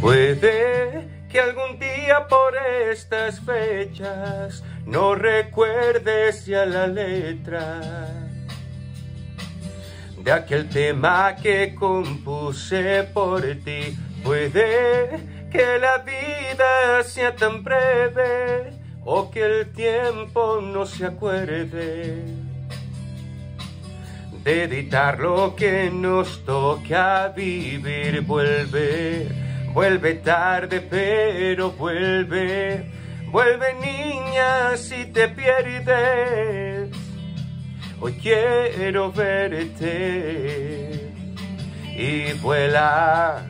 Puede que algún día por estas fechas no recuerdes ya la letra de aquel tema que compuse por ti. Puede que la vida sea tan breve o que el tiempo no se acuerde de editar lo que nos toca vivir. Vuelve, vuelve tarde, pero vuelve. Vuelve niña si te pierdes. Hoy quiero verte y vuela,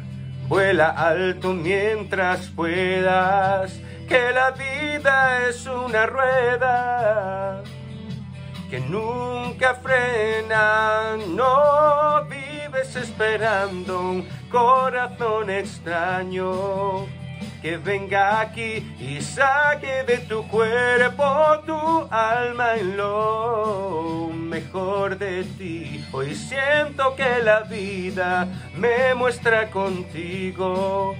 vuela alto mientras puedas, que la vida es una rueda que nunca frena, no vives esperando un corazón extraño que venga aquí y saque de tu cuerpo tu alma en lo mejor de ti. Hoy siento que la vida me muestra contigo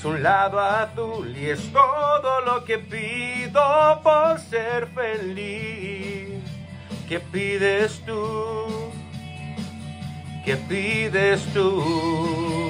su lado azul y es todo lo que pido por ser feliz. ¿Qué pides tú? ¿Qué pides tú?